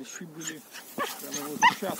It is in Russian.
Лещи были прямо вот сейчас.